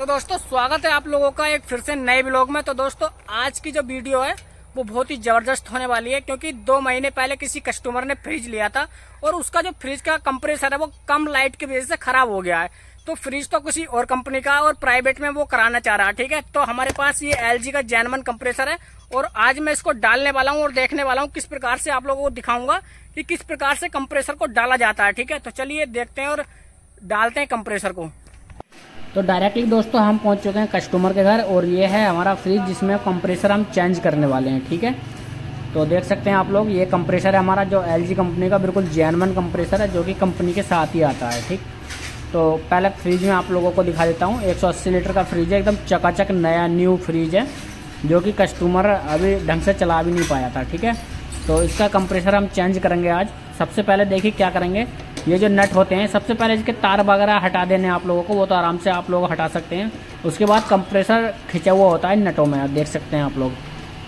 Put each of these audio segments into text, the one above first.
तो दोस्तों, स्वागत है आप लोगों का एक फिर से नए ब्लॉग में। तो दोस्तों, आज की जो वीडियो है, वो बहुत ही ज़बरदस्त होने वाली है, क्योंकि दो महीने पहले किसी कस्टमर ने फ्रिज लिया था और उसका जो फ्रिज का कंप्रेसर है, वो कम लाइट की वजह से खराब हो गया है। तो फ्रिज तो किसी और कंपनी का और प्राइवेट में वो कराना चाह रहा है, ठीक है? तो हमारे पास ये LG का जैनमन कंप्रेसर है और आज मैं इसको डालने वाला हूँ और देखने वाला हूँ किस प्रकार से आप लोगों को दिखाऊँगा कि किस प्रकार से कंप्रेसर को डाला जाता है, ठीक है? तो चलिए देखते हैं और डालते हैं कंप्रेसर को। तो डायरेक्टली दोस्तों हम पहुँच चुके हैं कस्टमर के घर और ये है हमारा फ्रिज जिसमें कंप्रेसर हम चेंज करने वाले हैं, ठीक है? तो देख सकते हैं आप लोग, ये कंप्रेसर है हमारा, जो एलजी कंपनी का बिल्कुल जैनमन कंप्रेसर है, जो कि कंपनी के साथ ही आता है, ठीक? तो पहले फ्रिज में आप लोगों को दिखा देता हूँ, एक सौ अस्सी लीटर का फ्रिज है, एकदम चकाचक नया न्यू फ्रिज है, जो कि कस्टमर अभी ढंग से चला भी नहीं पाया था, ठीक है? तो इसका कंप्रेसर हम चेंज करेंगे आज। सबसे पहले देखिए क्या करेंगे ये जो नट होते हैं, सबसे पहले इसके तार वगैरह हटा देने आप लोगों को, वो तो आराम से आप लोग हटा सकते हैं। उसके बाद कंप्रेसर खिंचा हुआ होता है नटों में, आप देख सकते हैं आप लोग।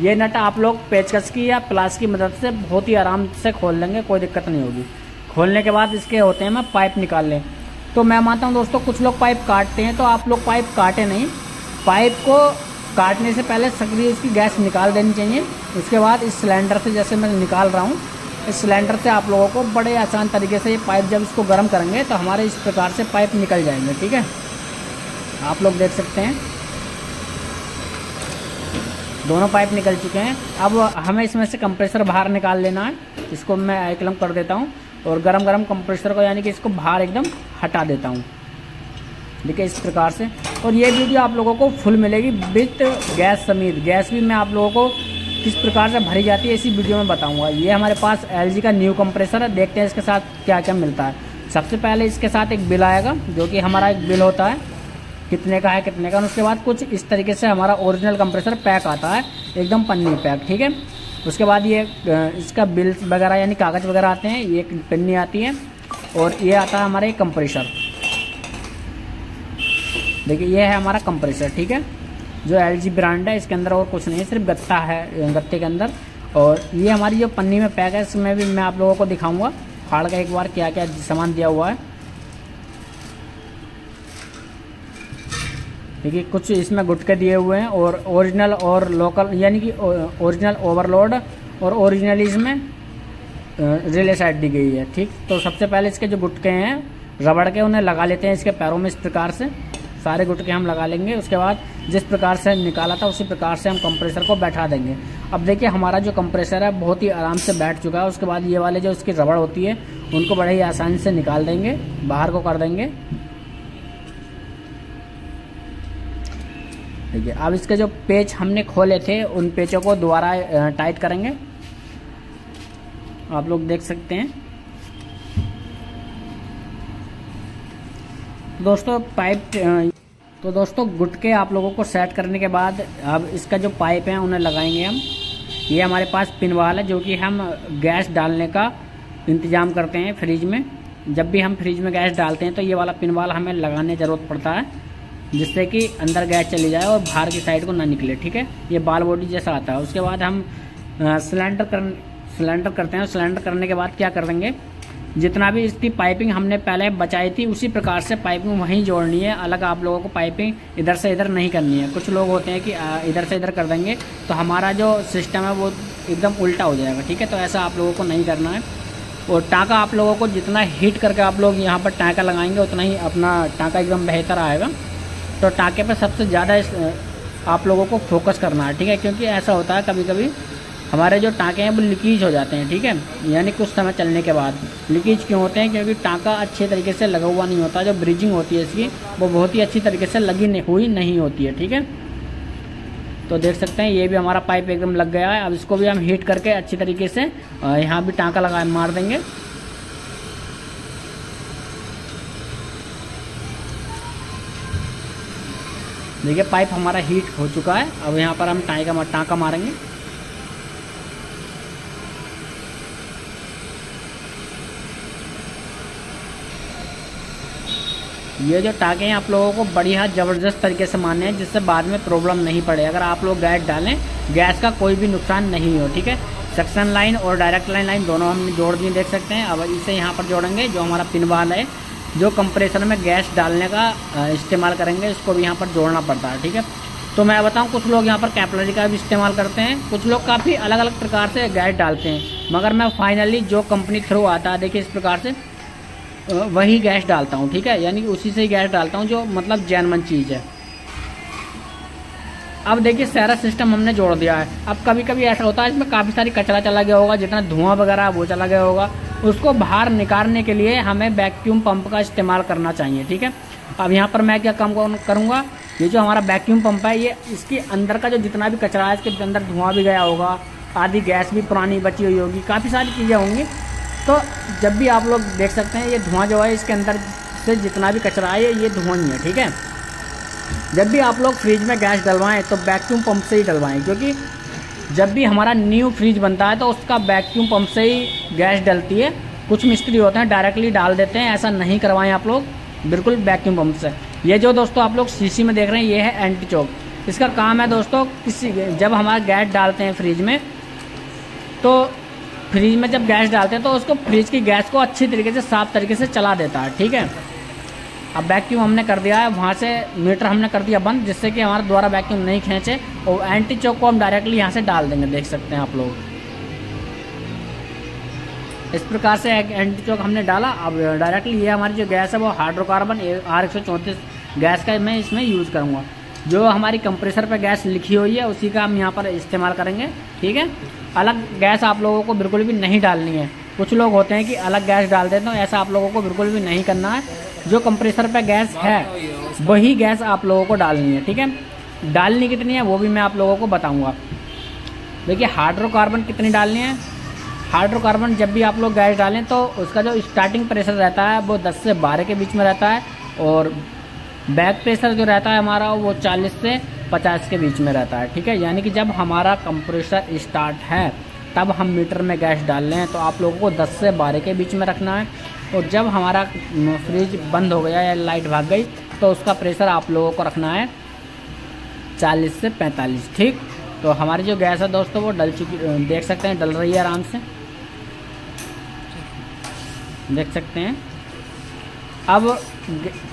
ये नट आप लोग पेचकस की या प्लास की मदद से बहुत ही आराम से खोल लेंगे, कोई दिक्कत नहीं होगी। खोलने के बाद इसके होते हैं मैं पाइप निकाल लें। तो मैं मानता हूँ दोस्तों, कुछ लोग पाइप काटते हैं तो आप लोग पाइप काटे नहीं। पाइप को काटने से पहले सक्रिय उसकी गैस निकाल देनी चाहिए। उसके बाद इस सिलेंडर से जैसे मैं निकाल रहा हूँ इस सिलेंडर से आप लोगों को बड़े आसान तरीके से ये पाइप जब इसको गर्म करेंगे तो हमारे इस प्रकार से पाइप निकल जाएँगे, ठीक है? आप लोग देख सकते हैं। दोनों पाइप निकल चुके हैं। अब हमें इसमें से कंप्रेसर बाहर निकाल लेना है। इसको मैं एकलम कर देता हूँ और गरम गरम कंप्रेसर को यानी कि इसको बाहर एकदम हटा देता हूँ। देखिए इस प्रकार से। और ये वीडियो आप लोगों को फुल मिलेगी विथ गैस समीत गैस भी मैं आप लोगों को किस प्रकार से भरी जाती है, इसी वीडियो में बताऊँगा। ये हमारे पास एलजी का न्यू कंप्रेसर है, देखते हैं इसके साथ क्या क्या मिलता है। सबसे पहले इसके साथ एक बिल आएगा, जो कि हमारा एक बिल होता है। कितने का है, कितने का उसके बाद कुछ इस तरीके से हमारा ओरिजिनल कंप्रेसर पैक आता है, एकदम पन्नी पैक ठीक है? उसके बाद ये इसका बिल वगैरह, यानी कागज़ वगैरह आते हैं, ये पन्नी आती है, और ये आता है हमारा एक कंप्रेसर देखिए, ये है हमारा कंप्रेसर ठीक है? जो एलजी ब्रांड है, इसके अंदर और कुछ नहीं सिर्फ़ गत्ता है, गत्ते के अंदर। और ये हमारी जो पन्नी में पैक है, इसमें भी मैं आप लोगों को दिखाऊँगा। फाड़ का एक बार क्या क्या सामान दिया हुआ है। देखिए, कुछ इसमें गुटके दिए हुए हैं और ओरिजिनल और लोकल यानी कि ओरिजिनल ओवरलोड और ओरिजिनल इसमें रिले साइड दी गई है, ठीक? तो सबसे पहले इसके जो गुटके हैं, रबड़ के उन्हें लगा लेते हैं इसके पैरों में इस प्रकार से। सारे गुटके हम लगा लेंगे। उसके बाद जिस प्रकार से निकाला था, उसी प्रकार से हम कंप्रेसर को बैठा देंगे। अब देखिए, हमारा जो कंप्रेसर है, बहुत ही आराम से बैठ चुका है। उसके बाद ये वाले जो इसकी रबड़ होती है, उनको बड़े ही आसानी से निकाल देंगे, बाहर को कर देंगे। देखिए, अब इसके जो पेच हमने खोले थे, उन पेचों को दोबारा टाइट करेंगे। आप लोग देख सकते हैं। दोस्तों, पाइप तो दोस्तों गुटके आप लोगों को सेट करने के बाद अब इसका जो पाइप है, उन्हें लगाएँगे हम। ये हमारे पास पिनवाल है, जो कि हम गैस डालने का इंतज़ाम करते हैं फ्रिज में। जब भी हम फ्रिज में गैस डालते हैं तो ये वाला पिनवाल हमें लगाने ज़रूरत पड़ता है, जिससे कि अंदर गैस चली जाए और बाहर की साइड को ना निकले, ठीक है? ये बाल बॉडी जैसा आता है। उसके बाद हम सिलेंडर कर सिलेंडर करते हैं। सिलेंडर करने के बाद क्या कर देंगे जितना भी इसकी पाइपिंग हमने पहले बचाई थी, उसी प्रकार से पाइपिंग वहीं जोड़नी है। अलग आप लोगों को पाइपिंग इधर से इधर नहीं करनी है। कुछ लोग होते हैं कि इधर से इधर कर देंगे। तो हमारा जो सिस्टम है वो एकदम उल्टा हो जाएगा, ठीक है? तो ऐसा आप लोगों को नहीं करना है। और टाँका आप लोगों को जितना हीट करके आप लोग यहाँ पर टाँका लगाएँगे, उतना ही अपना टाँका एकदम बेहतर आएगा। तो टाँके पर सबसे ज़्यादा आप लोगों को फोकस करना है, ठीक है? क्योंकि ऐसा होता है कभी कभी हमारे जो टाँके हैं वो लीकेज हो जाते हैं ठीक है? यानी कुछ समय चलने के बाद। लीकेज क्यों होते हैं? क्योंकि टाँका अच्छे तरीके से लगा हुआ नहीं होता। जो ब्रिजिंग होती है इसकी वो बहुत ही अच्छी तरीके से लगी नहीं, हुई नहीं होती है ठीक है? तो देख सकते हैं ये भी हमारा पाइप एकदम लग गया है। अब इसको भी हम हीट करके अच्छी तरीके से यहाँ भी टाँका लगा मार देंगे। देखिए पाइप हमारा हीट हो चुका है। अब यहाँ पर हम टाँका टाँका मारेंगे। ये जो टाके हैं, आप लोगों को बढ़िया ज़बरदस्त तरीके से मारने हैं, जिससे बाद में प्रॉब्लम नहीं पड़े। अगर आप लोग गैस डालें गैस का कोई भी नुकसान नहीं हो, ठीक है? सक्शन लाइन और डायरेक्ट लाइन लाइन दोनों हम जोड़ दिए देख सकते हैं। अब इसे यहाँ पर जोड़ेंगे, जो हमारा पिन वाल है, जो कंप्रेसर में गैस डालने का इस्तेमाल करेंगे, इसको भी यहाँ पर जोड़ना पड़ता है, ठीक है? तो मैं बताऊँ, कुछ लोग यहाँ पर कैपलरी का भी इस्तेमाल करते हैं। कुछ लोग काफ़ी अलग अलग प्रकार से गैस डालते हैं। मगर मैं फाइनली जो कंपनी थ्रू आता है, देखिए इस प्रकार से वही गैस डालता हूँ, ठीक है? यानी कि उसी से ही गैस डालता हूँ, जो मतलब जैनमन चीज़ है। अब देखिए, सारा सिस्टम हमने जोड़ दिया है। अब कभी कभी ऐसा होता है, इसमें काफ़ी सारी कचरा चला गया होगा, जितना धुआँ वगैरह वो चला गया होगा। उसको बाहर निकालने के लिए हमें वैक्यूम पंप का इस्तेमाल करना चाहिए, ठीक है? अब यहाँ पर मैं क्या काम करूँगा? ये जो हमारा वैक्यूम पंप है, ये इसके अंदर का जो जितना भी कचरा है, इसके अंदर धुआँ भी गया होगा, आधी गैस भी पुरानी बची हुई होगी, काफ़ी सारी चीज़ें होंगी। तो जब भी आप लोग देख सकते हैं, ये धुआँ जो है इसके अंदर से जितना भी कचरा है, ये धुआँ ही है, ठीक है? जब भी आप लोग फ्रिज में गैस डलवाएँ तो वैक्यूम पंप से ही डलवाएँ, क्योंकि जब भी हमारा न्यू फ्रिज बनता है तो उसका वैक्यूम पंप से ही गैस डलती है। कुछ मिस्त्री होते हैं डायरेक्टली डाल देते हैं, ऐसा नहीं करवाएँ आप लोग, बिल्कुल वैक्यूम पंप से। ये जो दोस्तों आप लोग शीशी में देख रहे हैं, ये है एंटी चौक इसका काम है दोस्तों, किसी जब हमारा गैस डालते हैं फ्रिज में तो फ्रिज में जब गैस डालते हैं तो उसको फ्रिज की गैस को अच्छी तरीके से, साफ़ तरीके से चला देता है, ठीक है? अब वैक्यूम हमने कर दिया है, वहाँ से मीटर हमने कर दिया बंद, जिससे कि हमारा द्वारा वैक्यूम नहीं खींचे और एंटी चौक को हम डायरेक्टली यहाँ से डाल देंगे, देख सकते हैं आप लोग। इस प्रकार से एंटी चौक हमने डाला। अब डायरेक्टली ये हमारी जो गैस है, वो हाइड्रोकार्बन आर एक गैस का मैं इसमें यूज़ करूँगा। जो हमारी कंप्रेसर पर गैस लिखी हुई है, उसी का हम यहाँ पर इस्तेमाल करेंगे, ठीक है? अलग गैस आप लोगों को बिल्कुल भी नहीं डालनी है। कुछ लोग होते हैं कि अलग गैस डाल देते हैं, ऐसा आप लोगों को बिल्कुल भी नहीं करना है। जो कंप्रेसर पर गैस है, वही गैस आप लोगों को डालनी है, ठीक है? डालनी कितनी है, वो भी मैं आप लोगों को बताऊँगा। देखिए हाइड्रोकार्बन कितनी डालनी है? हाइड्रोकार्बन जब भी आप लोग गैस डालें तो उसका जो स्टार्टिंग प्रेशर रहता है, वो 10 से 12 के बीच में रहता है, और बैक प्रेशर जो रहता है हमारा, वो 40 से 50 के बीच में रहता है, ठीक है? यानी कि जब हमारा कंप्रेसर स्टार्ट है, तब हम मीटर में गैस डाल हैं तो आप लोगों को 10 से 12 के बीच में रखना है। और जब हमारा फ्रिज बंद हो गया या लाइट भाग गई तो उसका प्रेशर आप लोगों को रखना है 40 से 45 ठीक? तो हमारी जो गैस है दोस्तों, वो डल चुकी देख सकते हैं, डल रही है आराम से। देख सकते हैं। अब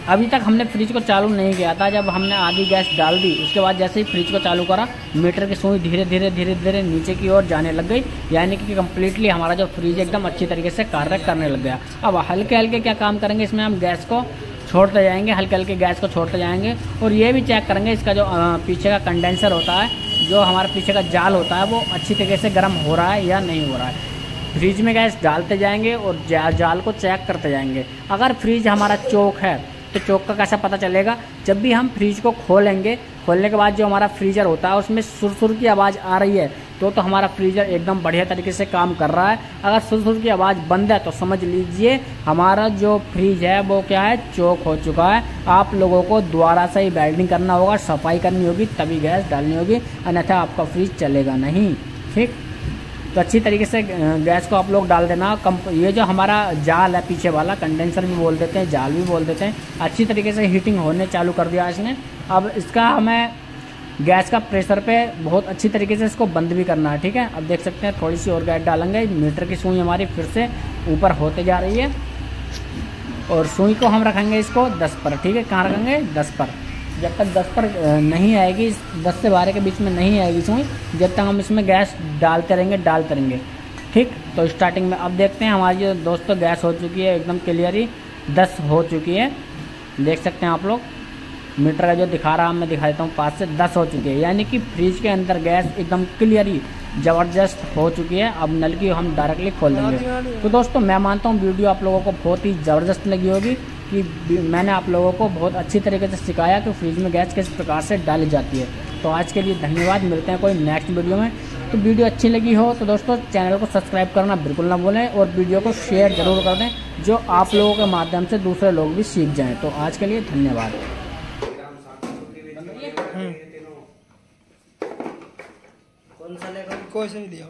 अभी तक हमने फ्रिज को चालू नहीं किया था, जब हमने आधी गैस डाल दी, उसके बाद जैसे ही फ्रिज को चालू करा, मीटर की सुई धीरे धीरे धीरे धीरे नीचे की ओर जाने लग गई, यानी कि कम्प्लीटली हमारा जो फ्रिज एकदम अच्छी तरीके से कार्य करने लग गया। अब हल्के हल्के क्या काम करेंगे, इसमें हम गैस को छोड़ते जाएँगे, हल्के हल्के गैस को छोड़ते जाएँगे, और ये भी चेक करेंगे, इसका जो पीछे का कंडेंसर होता है, जो हमारे पीछे का जाल होता है, वो अच्छी तरीके से गर्म हो रहा है या नहीं हो रहा है। फ्रिज में गैस डालते जाएँगे और जा, जाल को चेक करते जाएँगे। अगर फ्रिज हमारा चौक है तो चौक का कैसा पता चलेगा? जब भी हम फ्रिज को खोलेंगे खोलने के बाद जो हमारा फ्रीजर होता है उसमें सुरसुर की आवाज़ आ रही है तो तो हमारा फ्रीजर एकदम बढ़िया तरीके से काम कर रहा है। अगर सुरसुर की आवाज़ बंद है तो समझ लीजिए हमारा जो फ्रिज है वो क्या है? चौक हो चुका है। आप लोगों को दोबारा से ही वेल्डिंग करना होगा सफ़ाई करनी होगी तभी गैस डालनी होगी अन्यथा आपका फ्रिज चलेगा नहीं। ठीक? तो अच्छी तरीके से गैस को आप लोग डाल देना। कम, ये जो हमारा जाल है पीछे वाला, कंडेंसर भी बोल देते हैं, जाल भी बोल देते हैं। अच्छी तरीके से हीटिंग होने चालू कर दिया इसने। अब इसका हमें गैस का प्रेशर पे बहुत अच्छी तरीके से इसको बंद भी करना है, ठीक है? अब देख सकते हैं थोड़ी सी और गैस डालेंगे। मीटर की सुई हमारी फिर से ऊपर होते जा रही है। और सुई को हम रखेंगे इसको दस पर, ठीक है? कहाँ रखेंगे? दस पर। जब तक दस पर नहीं आएगी, दस से बारह के बीच में नहीं आएगी सुई, जब तक हम इसमें गैस डालते रहेंगे डालते रहेंगे ठीक? तो स्टार्टिंग में अब देखते हैं, हमारी जो दोस्तों गैस हो चुकी है, एकदम क्लियरी दस हो चुकी है। देख सकते हैं आप लोग, मीटर का जो दिखा रहा है, मैं दिखा देता हूँ, पाँच से दस हो चुकी है। यानी कि फ्रिज के अंदर गैस एकदम क्लियरी ज़बरदस्त हो चुकी है। अब नल की हम डायरेक्टली खोल देंगे। तो दोस्तों, मैं मानता हूँ, वीडियो आप लोगों को बहुत ही ज़बरदस्त लगी होगी। कि मैंने आप लोगों को बहुत अच्छी तरीके से सिखाया कि फ्रिज में गैस किस प्रकार से डाली जाती है। तो आज के लिए धन्यवाद मिलते हैं कोई नेक्स्ट वीडियो में। तो वीडियो अच्छी लगी हो तो दोस्तों चैनल को सब्सक्राइब करना बिल्कुल ना भूलें और वीडियो को शेयर ज़रूर कर दें जो आप लोगों के माध्यम से दूसरे लोग भी सीख जाएँ। तो आज के लिए धन्यवाद। कौन सा लेगा कोई से नहीं दिया